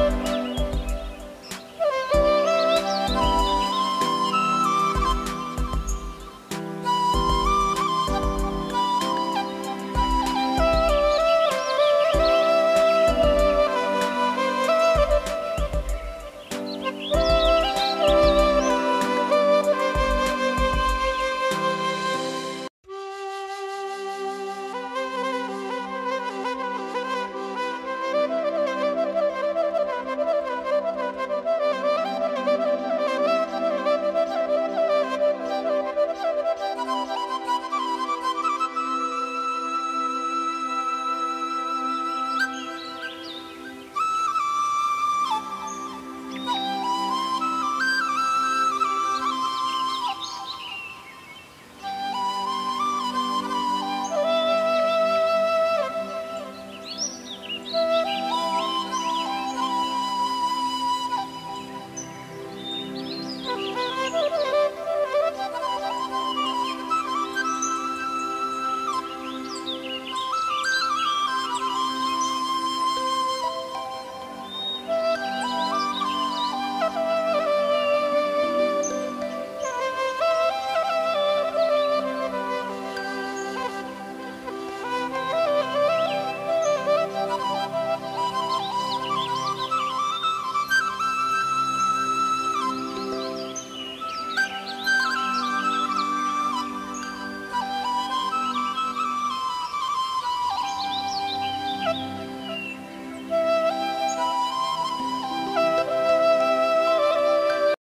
Oh,